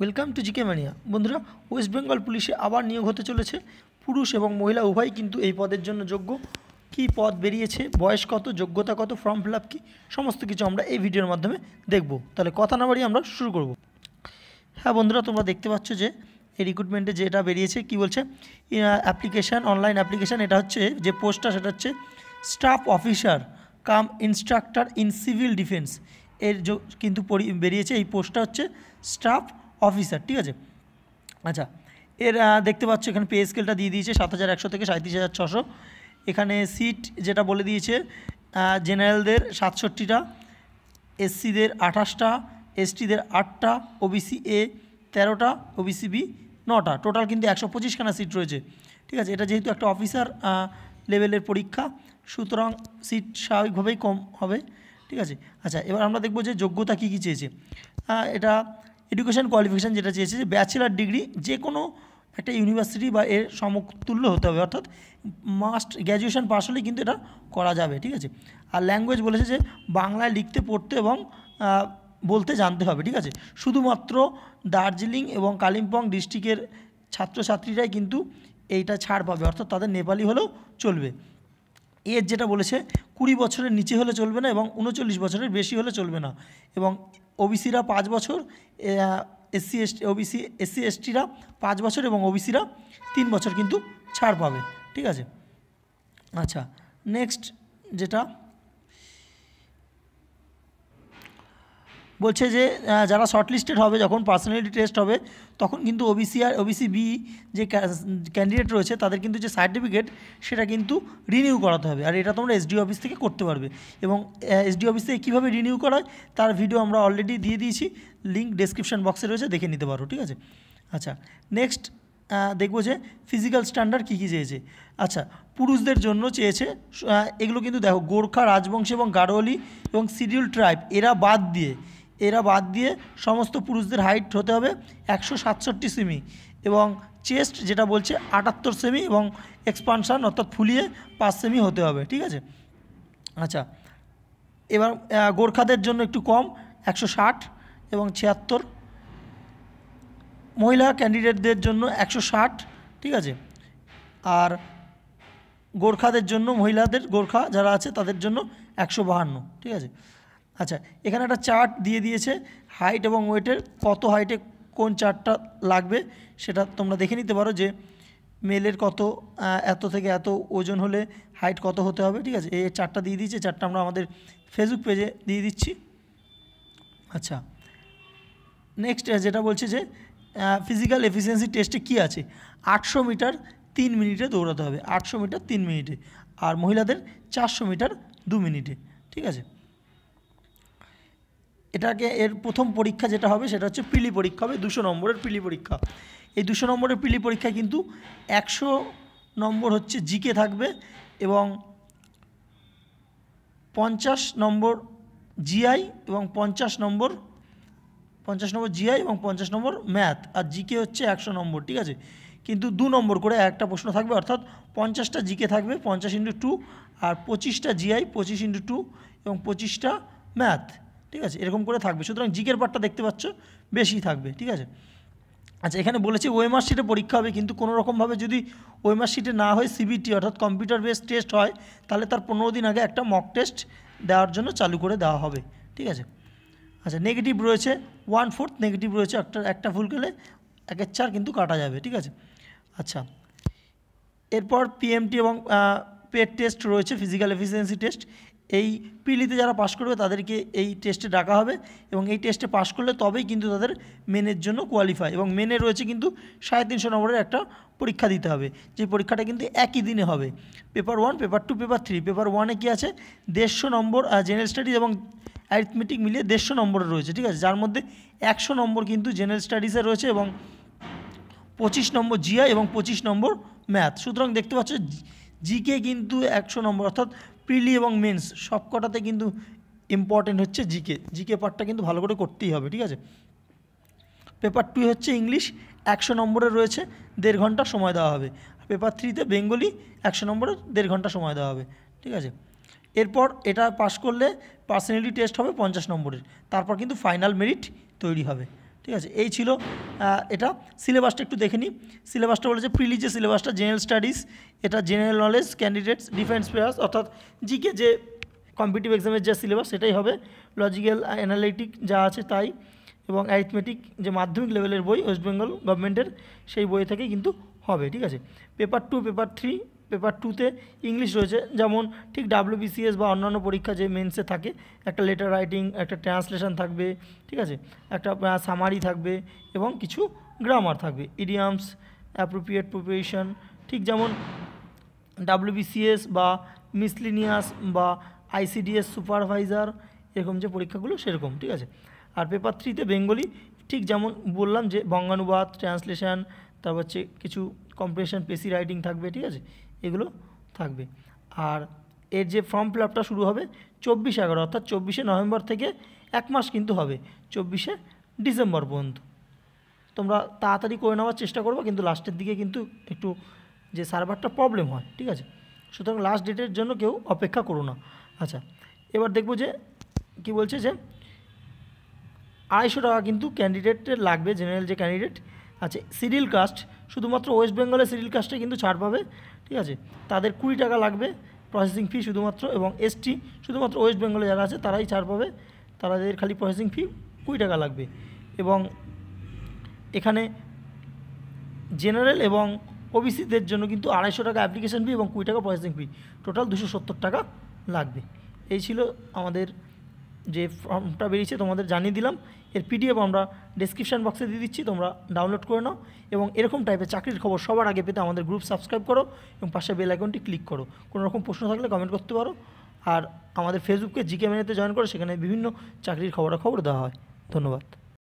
Welcome to GK mania বন্ধুরা West Bengal পুলিশে আবার নিয়োগ হতে চলেছে। পুরুষ এবং মহিলা উভয় কিন্তু এই পদের জন্য যোগ্য। কী পদ বেরিয়েছে, বয়স কত, যোগ্যতা কত ফর্ম ফিল আপ কী, সমস্ত কিছু আমরা এই ভিডিওর মাধ্যমে দেখব। তাহলে কথা না বাড়িয়ে আমরা শুরু করব। হ্যাঁ বন্ধুরা, তোমরা দেখতে পাচ্ছ যে এই রিক্রুটমেন্টে যেটা বেরিয়েছে, কি বলছে? অ্যাপ্লিকেশান অনলাইন অ্যাপ্লিকেশান এটা হচ্ছে যে পোস্টটা সেটা হচ্ছে staff officer cum instructor in civil defence এর কিন্তু বেরিয়েছে, এই পোস্টটা হচ্ছে স্টাফ অফিসার, ঠিক আছে? আচ্ছা এর দেখতে পাচ্ছ এখানে পে স্কেলটা দিয়ে দিয়েছে সাত হাজার একশো থেকে সাঁত্রিশ হাজার ছশো। এখানে সিট যেটা বলে দিয়েছে জেনারেলদের সাতষট্টিটা এসসিদের আঠাশটা এসটিদের আটটা ওবিসি এ তেরোটা ওবিসি বি নটা। টোটাল কিন্তু একশো পঁচিশখানা সিট রয়েছে, ঠিক আছে? এটা যেহেতু একটা অফিসার লেভেলের পরীক্ষা, সুতরাং সিট স্বাভাবিকভাবেই কম হবে, ঠিক আছে? আচ্ছা এবার আমরা দেখব যে যোগ্যতা কী কী চেয়েছে। এটা এডুকেশন কোয়ালিফিকেশান যেটা চেয়েছে যে ব্যাচেলার ডিগ্রি যে কোনো একটা ইউনিভার্সিটি বা এর সমতুল্য হতে হবে, অর্থাৎ মাস্ট গ্র্যাজুয়েশন পাস হলেই কিন্তু এটা করা যাবে, ঠিক আছে? আর ল্যাঙ্গুয়েজ বলেছে যে বাংলায় লিখতে, পড়তে এবং বলতে জানতে হবে, ঠিক আছে? শুধুমাত্র দার্জিলিং এবং কালিম্পং ডিস্ট্রিক্টের ছাত্রছাত্রীরাই কিন্তু এইটা ছাড় পাবে, অর্থাৎ তাদের নেপালি হলেও চলবে। এর যেটা বলেছে, কুড়ি বছরের নিচে হলে চলবে না এবং উনচল্লিশ বছরের বেশি হলে চলবে না। এবং ওবিসিরা পাঁচ বছর এসসি এসটি ওবিসি, এসসি, এসটিরা পাঁচ বছর এবং ওবিসিরা তিন বছর কিন্তু ছাড় পাবে। ঠিক আছে? আচ্ছা নেক্সট যেটা বলছে যে যারা শর্টলিস্টেড হবে, যখন পার্সোনালিটি টেস্ট হবে, তখন কিন্তু ওবিসি আর ওবিসি বি যে ক্যান্ডিডেট রয়েছে, তাদের কিন্তু যে সার্টিফিকেট সেটা কিন্তু রিনিউ করাতে হবে। আর এটা তোমরা এসডি অফিস থেকে করতে পারবে। এবং এসডি অফিস থেকে কীভাবে রিনিউ করা তার ভিডিও আমরা অলরেডি দিয়ে দিয়েছি। লিঙ্ক ডেসক্রিপশন বক্সে রয়েছে, দেখে নিতে পারো, ঠিক আছে? আচ্ছা নেক্সট দেখব যে ফিজিক্যাল স্ট্যান্ডার্ড কী কী চেয়েছে। আচ্ছা পুরুষদের জন্য চেয়েছে এগুলো কিন্তু দেখো, গোর্খা, রাজবংশ এবং গাড়োয়ালি এবং সিডিউল ট্রাইব, এরা বাদ দিয়ে এরা বাদ দিয়ে সমস্ত পুরুষদের হাইট হতে হবে একশো সাতষট্টি সেমি এবং চেস্ট যেটা বলছে আটাত্তর সেমি এবং এক্সপানশান অর্থাৎ ফুলিয়ে পাঁচ সেমি হতে হবে, ঠিক আছে? আচ্ছা এবার গোর্খাদের জন্য একটু কম, একশো ষাট এবং ছিয়াত্তর। মহিলা ক্যান্ডিডেটদের জন্য একশো ষাট, ঠিক আছে? আর গোর্খাদের জন্য মহিলাদের, গোর্খা যারা আছে তাদের জন্য একশো বাহান্ন, ঠিক আছে? আচ্ছা এখানে একটা চার্ট দিয়ে দিয়েছে হাইট এবং ওয়েটের কত হাইটে কোন চার্টটা লাগবে, সেটা তোমরা দেখে নিতে পারো যে মেলের কত এত থেকে এত ওজন হলে হাইট কত হতে হবে, ঠিক আছে? এই চারটা দিয়ে দিয়েছে চারটা আমরা আমাদের ফেসবুক পেজে দিয়ে দিচ্ছি। আচ্ছা নেক্সট যেটা বলছে যে ফিজিক্যাল এফিসিয়েন্সি টেস্টে কী আছে? আটশো মিটার তিন মিনিটে দৌড়াতে হবে, আটশো মিটার তিন মিনিটে, আর মহিলাদের চারশো মিটার দু মিনিটে, ঠিক আছে? এটাকে এর প্রথম পরীক্ষা যেটা হবে সেটা হচ্ছে পিলি পরীক্ষা হবে, দুশো নম্বরের পিলি পরীক্ষা। এই দুশো নম্বরের পিলি পরীক্ষায় কিন্তু একশো নম্বর হচ্ছে জিকে থাকবে এবং পঞ্চাশ নম্বর জিআই এবং পঞ্চাশ নম্বর পঞ্চাশ নম্বর জিআই এবং পঞ্চাশ নম্বর ম্যাথ। আর জিকে হচ্ছে একশো নম্বর, ঠিক আছে? কিন্তু দু নম্বর করে একটা প্রশ্ন থাকবে, অর্থাৎ পঞ্চাশটা জিকে থাকবে, পঞ্চাশ ইন্টু টু, আর পঁচিশটা জিআই, পঁচিশ ইন্টু টু এবং পঁচিশটা ম্যাথ। ঠিক আছে? এরকম করে থাকবে। সুতরাং জিকের পার্টটা দেখতে পাচ্ছ বেশি থাকবে, ঠিক আছে? আচ্ছা এখানে বলেছে ওয়েমার শিটে পরীক্ষা হবে, কিন্তু কোনো রকমভাবে যদি ওয়েমার শিটে না হয় সিবিটি অর্থাৎ কম্পিউটার বেস টেস্ট হয়, তাহলে তার পনেরো দিন আগে একটা মক টেস্ট দেওয়ার জন্য চালু করে দেওয়া হবে, ঠিক আছে? আচ্ছা নেগেটিভ রয়েছে ওয়ান ফোর্থ নেগেটিভ রয়েছে, একটা একটা ফুল গেলে একের চার কিন্তু কাটা যাবে, ঠিক আছে? আচ্ছা এরপর পিএমটি এবং পেড টেস্ট রয়েছে ফিজিক্যাল এফিসিয়েন্সি টেস্ট এই পিলিতে যারা পাশ করবে, তাদেরকে এই টেস্টে ডাকা হবে এবং এই টেস্টে পাশ করলে তবেই কিন্তু তাদের মেনের জন্য কোয়ালিফাই এবং মেনে রয়েছে কিন্তু সাড়ে তিনশো নম্বরের একটা পরীক্ষা দিতে হবে। যে পরীক্ষাটা কিন্তু একই দিনে হবে। Paper one paper two paper three paper ওয়ানে কী আছে? দেড়শো নম্বর জেনারেল স্টাডিজ এবং অ্যারিথমেটিক মিলিয়ে দেড়শো নম্বরে রয়েছে, ঠিক আছে? যার মধ্যে একশো নম্বর কিন্তু জেনারেল স্টাডিজে রয়েছে এবং পঁচিশ নম্বর জিআই এবং পঁচিশ নম্বর ম্যাথ সুতরাং দেখতে পাচ্ছ জিকে কিন্তু একশো নম্বর, অর্থাৎ প্রিলি এবং মেন্স সব কটাতে কিন্তু ইম্পর্টেন্ট হচ্ছে জিকে জিকে পার্টটা কিন্তু ভালো করে করতেই হবে, ঠিক আছে? পেপার টু হচ্ছে ইংলিশ একশো নম্বরে রয়েছে, দেড় ঘণ্টা সময় দেওয়া হবে। পেপার থ্রিতে বেঙ্গলি একশো নম্বরে দেড় ঘণ্টা সময় দেওয়া হবে, ঠিক আছে? এরপর এটা পাস করলে পার্সোনালিটি টেস্ট হবে পঞ্চাশ নম্বরের। তারপর কিন্তু ফাইনাল মেরিট তৈরি হবে। ঠিক আছে? এই ছিল এটা। সিলেবাসটা একটু দেখে নিই সিলেবাসটা বলেছে প্রিলি যে সিলেবাসটা জেনারেল স্টাডিজ এটা general knowledge candidates defence pairs অর্থাৎ জিকে যে কম্পিটিভ এক্সামের যে সিলেবাস সেটাই হবে। লজিক্যাল অ্যানালিটিক যা আছে তাই। এবং অ্যারিথমেটিক যে মাধ্যমিক লেভেলের বই ওয়েস্ট বেঙ্গল গভর্নমেন্টের সেই বই থেকেই কিন্তু হবে, ঠিক আছে? Paper two paper three paper টুতে ইংলিশ রয়েছে। যেমন ঠিক ডাব্লিউবিসিএস বা অন্যান্য পরীক্ষা যে মেন্সে থাকে, একটা লেটার রাইটিং একটা ট্রান্সলেশন থাকবে, ঠিক আছে? একটা সামারি থাকবে এবং কিছু গ্রামার থাকবে। ইডিয়ামস অ্যাপ্রোপ্রিয়েট প্রিপারেশন ঠিক যেমন ডাব্লিউবিসিএস বা মিসলিনিয়াস বা আইসিডিএস সুপারভাইজার এরকম যে পরীক্ষাগুলো সেরকম, ঠিক আছে? আর পেপার থ্রিতে বেঙ্গলি ঠিক যেমন বললাম যে বঙ্গানুবাদ ট্রান্সলেশন তারপর হচ্ছে কিছু কম্প্রেশন পেসি রাইটিং থাকবে, ঠিক আছে? এগুলো থাকবে। আর এর যে ফর্ম ফিল আপটা শুরু হবে চব্বিশ এগারো, অর্থাৎ চব্বিশে নভেম্বর থেকে এক মাস কিন্তু হবে, চব্বিশে ডিসেম্বর পর্যন্ত। তোমরা তাড়াতাড়ি করে নেওয়ার চেষ্টা করব, কিন্তু লাস্টের দিকে কিন্তু একটু যে সার্ভারটা প্রবলেম হয়, ঠিক আছে? সুতরাং লাস্ট ডেটের জন্য কেউ অপেক্ষা করো না। আচ্ছা এবার দেখব যে কি বলছে যে আড়াইশো টাকা কিন্তু ক্যান্ডিডেটের লাগবে জেনারেল যে ক্যান্ডিডেট আচ্ছা সিরিয়াল কাস্ট শুধুমাত্র ওয়েস্ট বেঙ্গলের সিরিয়াল কাস্টে কিন্তু ছাড় পাবে, ঠিক আছে? তাদের কুড়ি টাকা লাগবে প্রসেসিং ফি শুধুমাত্র এবং এসটি শুধুমাত্র ওয়েস্ট বেঙ্গলে যারা আছে তারাই ছাড় পাবে, তাদের খালি প্রসেসিং ফি কুড়ি টাকা লাগবে। এবং এখানে জেনারেল এবং ওবিসিদের জন্য কিন্তু আড়াইশো টাকা অ্যাপ্লিকেশন ফি এবং কুড়ি টাকা প্রসেসিং ফি টোটাল দুশো সত্তর টাকা লাগবে। এই ছিল আমাদের যে ফর্মটা বেরিয়েছে তোমাদের জানিয়ে দিলাম। এর পিডিএফ আমরা ডিসক্রিপশান বক্সে দিয়ে দিচ্ছি, তোমরা ডাউনলোড করে নাও এবং এরকম টাইপের চাকরির খবর সবার আগে পেতে আমাদের গ্রুপ সাবস্ক্রাইব করো এবং পাশে বেল আইকনটি ক্লিক করো। কোনো রকম প্রশ্ন থাকলে কমেন্ট করতে পারো। আর আমাদের ফেসবুকে জিকে মেনেতে জয়েন করো সেখানে বিভিন্ন চাকরির খবরাখবর দেওয়া হয়। ধন্যবাদ।